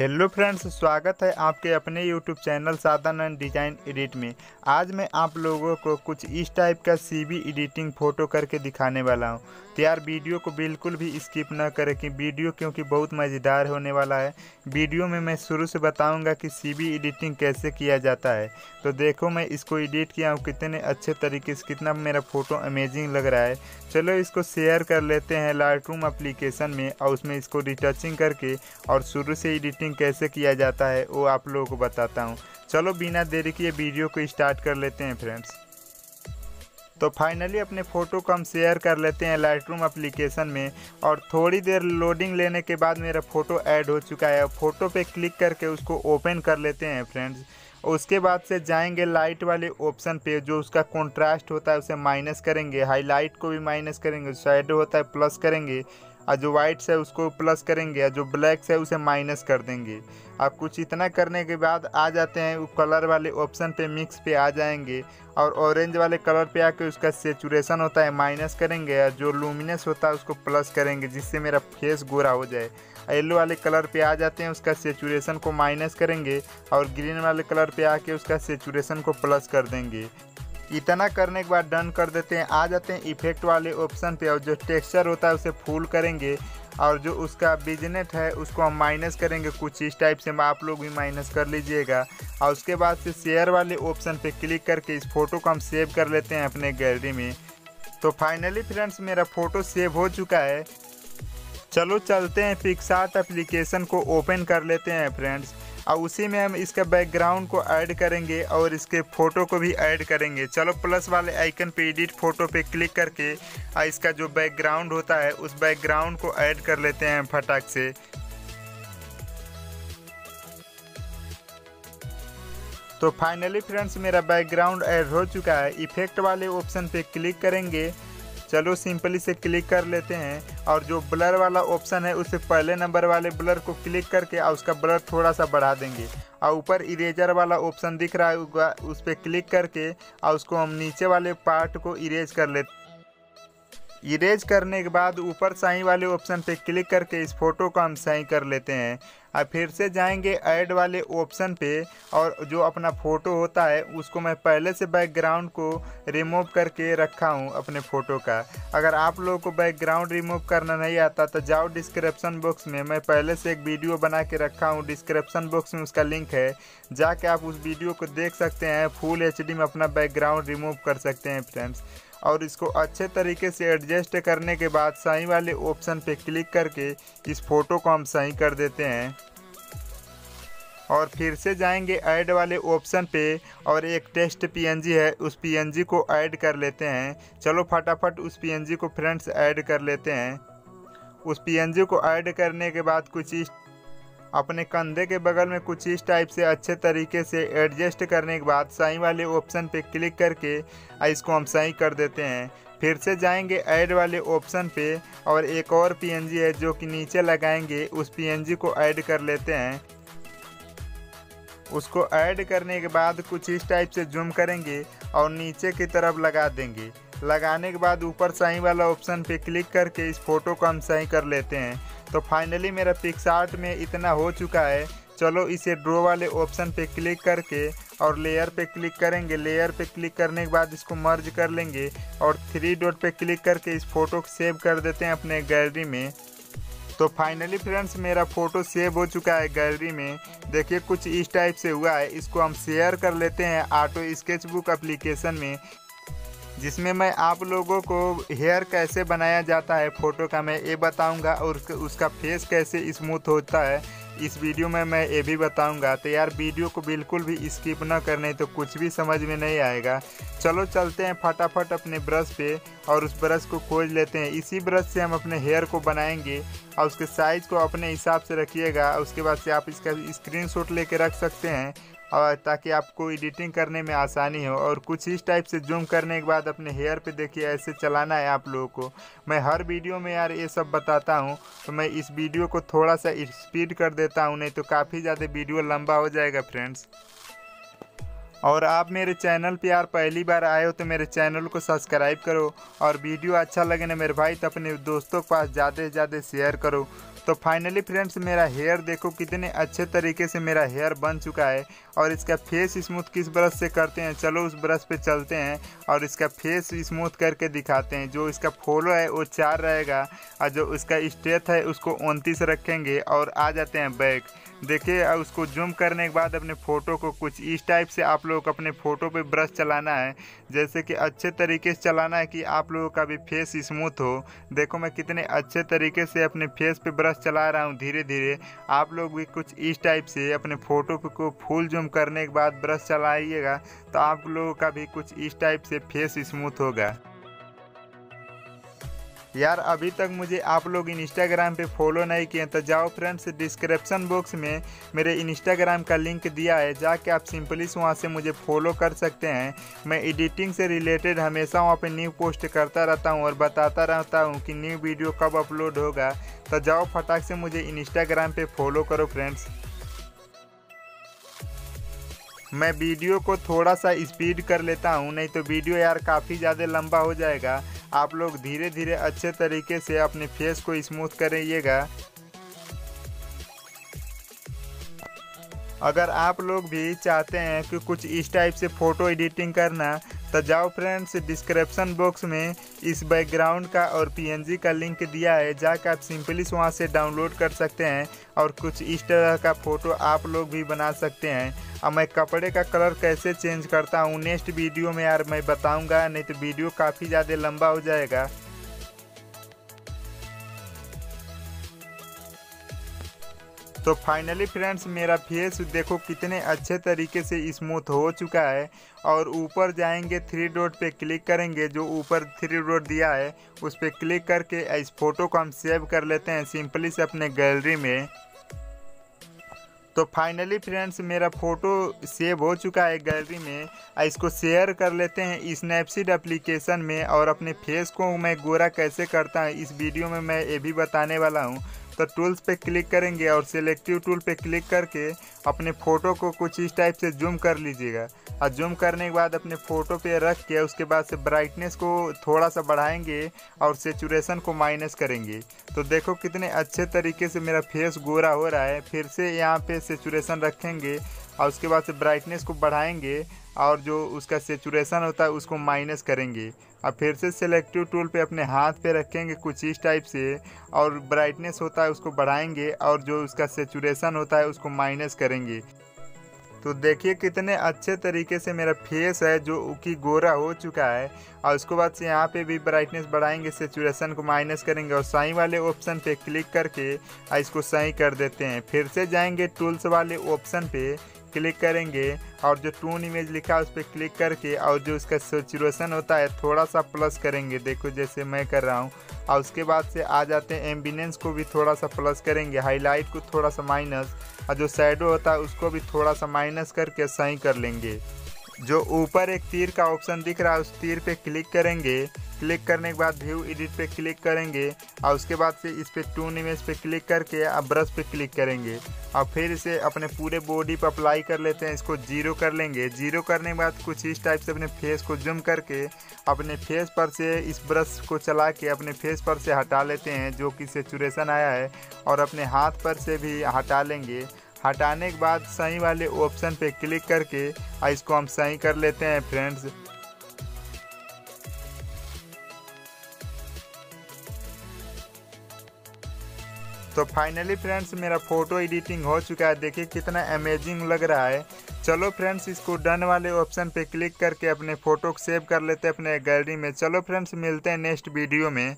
Hello friends, स्वागत है आपके अपने YouTube channel and design edit में। आज मैं आप लोगों को कुछ इस टाइप का सीबी एडिटिंग फ़ोटो करके दिखाने वाला हूँ। तो यार, वीडियो को बिल्कुल भी स्किप ना करें कि वीडियो क्योंकि बहुत मज़ेदार होने वाला है। वीडियो में मैं शुरू से बताऊँगा कि सीबी एडिटिंग कैसे किया जाता है। तो देखो, मैं इसको एडिट किया हूँ, कितने अच्छे तरीके से, कितना मेरा फ़ोटो अमेजिंग लग रहा है। चलो इसको शेयर कर लेते हैं लाइट रूम में और उसमें इसको रिटचिंग करके और शुरू से एडिटिंग कैसे किया जाता है, वो आप लोगों को बताता हूँ। चलो बिना देरी किए वीडियो को स्टार्ट कर लेते हैं फ्रेंड्स तो फाइनली अपने फ़ोटो को हम शेयर कर लेते हैं लाइट रूम अप्लीकेशन में और थोड़ी देर लोडिंग लेने के बाद मेरा फ़ोटो ऐड हो चुका है। फ़ोटो पे क्लिक करके उसको ओपन कर लेते हैं फ्रेंड्स उसके बाद से जाएँगे लाइट वाले ऑप्शन पे, जो उसका कॉन्ट्रास्ट होता है उसे माइनस करेंगे। हाईलाइट को भी माइनस करेंगे शेडो होता है प्लस करेंगे। और जो वाइट्स है उसको प्लस करेंगे और जो ब्लैक्स है उसे माइनस कर देंगे। अब कुछ इतना करने के बाद आ जाते हैं कलर वाले ऑप्शन पे मिक्स पे आ जाएँगे और ऑरेंज वाले कलर पे आके उसका सेचुरेशन होता है माइनस करेंगे और जो लूमिनस होता है उसको प्लस करेंगे, जिससे मेरा फेस गोरा हो जाए। येलो वाले कलर पे आ जाते हैं, उसका सेचुरेशन को माइनस करेंगे और ग्रीन वाले कलर पे आके उसका सेचुरेशन को प्लस कर देंगे। इतना करने के बाद डन कर देते हैं। आ जाते हैं इफ़ेक्ट वाले ऑप्शन पे और जो टेक्सचर होता है उसे फुल करेंगे और जो उसका बिजनेट है, उसको हम माइनस करेंगे। कुछ इस टाइप से आप लोग भी माइनस कर लीजिएगा। और उसके बाद से शेयर वाले ऑप्शन पे क्लिक करके इस फ़ोटो को हम सेव कर लेते हैं अपने गैलरी में। तो फाइनली फ्रेंड्स मेरा फ़ोटो सेव हो चुका है। चलो चलते हैं पिक्सार्ट एप्लीकेशन को ओपन कर लेते हैं फ्रेंड्स और उसी में हम इसका बैकग्राउंड को ऐड करेंगे और इसके फ़ोटो को भी ऐड करेंगे। चलो प्लस वाले आइकन पे एडिट फ़ोटो पे क्लिक करके और इसका जो बैकग्राउंड होता है, उस बैकग्राउंड को ऐड कर लेते हैं फटाक से। तो फाइनली फ्रेंड्स मेरा बैकग्राउंड ऐड हो चुका है। इफ़ेक्ट वाले ऑप्शन पे क्लिक करेंगे। चलो सिंपली से क्लिक कर लेते हैं और जो ब्लर वाला ऑप्शन है उससे पहले नंबर वाले ब्लर को क्लिक करके और उसका ब्लर थोड़ा सा बढ़ा देंगे। और ऊपर इरेजर वाला ऑप्शन दिख रहा है उस पर क्लिक करके और उसको हम नीचे वाले पार्ट को इरेज कर लेते इरेज करने के बाद ऊपर साई वाले ऑप्शन पे क्लिक करके इस फ़ोटो को हम साई कर लेते हैं। और फिर से जाएँगे ऐड वाले ऑप्शन पे और जो अपना फ़ोटो होता है, उसको मैं पहले से बैकग्राउंड को रिमूव करके रखा हूँ अपने फ़ोटो का। अगर आप लोगों को बैकग्राउंड रिमूव करना नहीं आता तो जाओ डिस्क्रिप्सन बॉक्स में, मैं पहले से एक वीडियो बना के रखा हूँ डिस्क्रिप्सन बॉक्स में, उसका लिंक है। जाके आप उस वीडियो को देख सकते हैं फुल एचडी में अपना बैकग्राउंड रिमूव कर सकते हैं फ्रेंड्स और इसको अच्छे तरीके से एडजस्ट करने के बाद सही वाले ऑप्शन पे क्लिक करके इस फ़ोटो को हम सही कर देते हैं। और फिर से जाएँगे ऐड वाले ऑप्शन पे और एक टेस्ट पीएनजी है, उस पीएनजी को ऐड कर लेते हैं। चलो फटाफट उस पीएनजी को फ्रेंड्स ऐड कर लेते हैं। उस पीएनजी को ऐड करने के बाद कुछ इस अपने कंधे के बगल में कुछ इस टाइप से अच्छे तरीके से एडजस्ट करने के बाद सही वाले ऑप्शन पे क्लिक करके इसको हम सही कर देते हैं। फिर से जाएँगे ऐड वाले ऑप्शन पे और एक और पीएनजी है जो कि नीचे लगाएँगे, उस पीएनजी को ऐड कर लेते हैं। उसको ऐड करने के बाद कुछ इस टाइप से जूम करेंगे और नीचे की तरफ़ लगा देंगे। लगाने के बाद ऊपर सही वाला ऑप्शन पे क्लिक करके इस फ़ोटो को हम सही कर लेते हैं। तो फाइनली मेरा पिक्सार्ट में इतना हो चुका है। चलो इसे ड्रो वाले ऑप्शन पे क्लिक करके और लेयर पे क्लिक करेंगे। लेयर पे क्लिक करने के बाद इसको मर्ज कर लेंगे और थ्री डॉट पे क्लिक करके इस फ़ोटो को सेव कर देते हैं अपने गैलरी में। तो फाइनली फ्रेंड्स मेरा फ़ोटो सेव हो चुका है गैलरी में। देखिए, कुछ इस टाइप से हुआ है। इसको हम शेयर कर लेते हैं ऑटो स्केच बुक अप्लीकेशन में, जिसमें मैं आप लोगों को हेयर कैसे बनाया जाता है फ़ोटो का मैं ये बताऊँगा और उसका फेस कैसे स्मूथ होता है। इस वीडियो में मैं ये भी बताऊँगा तो यार वीडियो को बिल्कुल भी स्किप ना करने तो कुछ भी समझ में नहीं आएगा। चलो चलते हैं फटाफट अपने ब्रश पे और उस ब्रश को खोज लेते हैं। इसी ब्रश से हम अपने हेयर को बनाएँगे और उसके साइज़ को अपने हिसाब से रखिएगा। उसके बाद से आप इसका स्क्रीन शॉट लेके रख सकते हैं। और ताकि आपको एडिटिंग करने में आसानी हो। और कुछ इस टाइप से जूम करने के बाद अपने हेयर पे देखिए, ऐसे चलाना है आप लोगों को। मैं हर वीडियो में यार ये सब बताता हूँ। तो मैं इस वीडियो को थोड़ा सा स्पीड कर देता हूँ, नहीं तो काफ़ी ज़्यादा वीडियो लंबा हो जाएगा फ्रेंड्स और आप मेरे चैनल पे यार पहली बार आए हो तो मेरे चैनल को सब्सक्राइब करो और वीडियो अच्छा लगे ना मेरे भाई तो अपने दोस्तों के पास ज़्यादा से ज़्यादा शेयर करो। तो फाइनली फ्रेंड्स मेरा हेयर देखो कितने अच्छे तरीके से मेरा हेयर बन चुका है और इसका फेस स्मूथ किस ब्रश से करते हैं, चलो उस ब्रश पे चलते हैं और इसका फेस स्मूथ करके दिखाते हैं। जो इसका फोलो है, वो चार रहेगा और जो उसका स्टेथ है, उसको उनतीस रखेंगे और आ जाते हैं बैक देखिए उसको जूम करने के बाद अपने फ़ोटो को कुछ इस टाइप से आप लोग अपने फ़ोटो पे ब्रश चलाना है। जैसे कि अच्छे तरीके से चलाना है कि आप लोगों का भी फेस स्मूथ हो। देखो, मैं कितने अच्छे तरीके से अपने फेस पे ब्रश चला रहा हूँ धीरे धीरे आप लोग भी कुछ इस टाइप से अपने फ़ोटो को फुल जूम करने के बाद ब्रश चलाइएगा तो आप लोगों का भी कुछ इस टाइप से फेस स्मूथ होगा। यार, अभी तक मुझे आप लोग इंस्टाग्राम पे फॉलो नहीं किए तो जाओ फ्रेंड्स डिस्क्रिप्शन बॉक्स में मेरे इंस्टाग्राम का लिंक दिया है, जाके आप सिंपली से वहाँ से मुझे फॉलो कर सकते हैं। मैं एडिटिंग से रिलेटेड हमेशा वहाँ पे न्यू पोस्ट करता रहता हूँ और बताता रहता हूँ कि न्यू वीडियो कब अपलोड होगा। तो जाओ फटाक से मुझे इंस्टाग्राम पर फॉलो करो फ्रेंड्स मैं वीडियो को थोड़ा सा स्पीड कर लेता हूँ, नहीं तो वीडियो यार काफ़ी ज़्यादा लंबा हो जाएगा। आप लोग धीरे धीरे अच्छे तरीके से अपने फेस को स्मूथ करिएगा। अगर आप लोग भी चाहते हैं कि कुछ इस टाइप से फ़ोटो एडिटिंग करना तो जाओ फ्रेंड्स डिस्क्रिप्शन बॉक्स में इस बैकग्राउंड का और पीएनजी का लिंक दिया है, जाकर आप सिंपली वहाँ से डाउनलोड कर सकते हैं और कुछ इस तरह का फ़ोटो आप लोग भी बना सकते हैं। अब मैं कपड़े का कलर कैसे चेंज करता हूँ नेक्स्ट वीडियो में यार मैं बताऊँगा, नहीं तो वीडियो काफ़ी ज़्यादा लंबा हो जाएगा। तो फाइनली फ्रेंड्स मेरा फेस देखो कितने अच्छे तरीके से स्मूथ हो चुका है। और ऊपर जाएँगे थ्री डॉट पे क्लिक करेंगे, जो ऊपर थ्री डॉट दिया है, उस पर क्लिक करके इस फ़ोटो को हम सेव कर लेते हैं सिंपली से अपने गैलरी में। तो फाइनली फ्रेंड्स मेरा फ़ोटो सेव हो चुका है गैलरी में। इसको शेयर कर लेते हैं स्नैपसीड एप्लीकेशन में और अपने फेस को मैं गोरा कैसे करता हूँ, इस वीडियो में मैं ये भी बताने वाला हूँ। तो टूल्स पे क्लिक करेंगे और सिलेक्टिव टूल पे क्लिक करके अपने फ़ोटो को कुछ इस टाइप से जूम कर लीजिएगा। और जूम करने के बाद अपने फ़ोटो पे रख के उसके बाद से ब्राइटनेस को थोड़ा सा बढ़ाएँगे और सेचुरेशन को माइनस करेंगे। तो देखो कितने अच्छे तरीके से मेरा फेस गोरा हो रहा है। फिर से यहाँ पर सेचुरेशन रखेंगे और उसके बाद से ब्राइटनेस को बढ़ाएँगे और जो उसका सेचुरेशन होता है, उसको माइनस करेंगे। अब फिर से सेलेक्टिव टूल पे अपने हाथ पे रखेंगे कुछ इस टाइप से और ब्राइटनेस होता है, उसको बढ़ाएँगे और जो उसका सेचुरेशन होता है, उसको माइनस करेंगे। तो देखिए कितने अच्छे तरीके से मेरा फेस है, जो कि गोरा हो चुका है। और उसके बाद से यहाँ पे भी ब्राइटनेस बढ़ाएँगे सेचुरेशन को माइनस करेंगे और सही वाले ऑप्शन पे क्लिक करके, इसको सही कर देते हैं। फिर से जाएँगे टूल्स वाले ऑप्शन पे क्लिक करेंगे और जो टून इमेज लिखा है उस पर क्लिक करके और जो उसका सेचुरेशन होता है, थोड़ा सा प्लस करेंगे। देखो, जैसे मैं कर रहा हूँ। और उसके बाद से आ जाते हैं एम्बिनेंस को भी थोड़ा सा प्लस करेंगे। हाईलाइट को थोड़ा सा माइनस और जो साइडो होता है उसको भी थोड़ा सा माइनस करके सही कर लेंगे। जो ऊपर एक तीर का ऑप्शन दिख रहा है, उस तीर पे क्लिक करेंगे। क्लिक करने के बाद व्यू एडिट पे क्लिक करेंगे और उसके बाद से इस पर टून इमेज पे क्लिक करके आप ब्रश पे क्लिक करेंगे। और फिर इसे अपने पूरे बॉडी पर अप्लाई कर लेते हैं, इसको ज़ीरो कर लेंगे। ज़ीरो करने के बाद कुछ इस टाइप से अपने फेस को जूम करके अपने फेस पर से इस ब्रश को चला के अपने फेस पर से हटा लेते हैं, जो कि सेचुरेशन आया है। और अपने हाथ पर से भी हटा लेंगे। हटाने के बाद सही वाले ऑप्शन पे क्लिक करके इसको हम सही कर लेते हैं फ्रेंड्स तो फाइनली फ्रेंड्स मेरा फ़ोटो एडिटिंग हो चुका है। देखिए कितना अमेजिंग लग रहा है। चलो फ्रेंड्स इसको डन वाले ऑप्शन पे क्लिक करके अपने फ़ोटो को सेव कर लेते हैं अपने गैलरी में। चलो फ्रेंड्स मिलते हैं नेक्स्ट वीडियो में।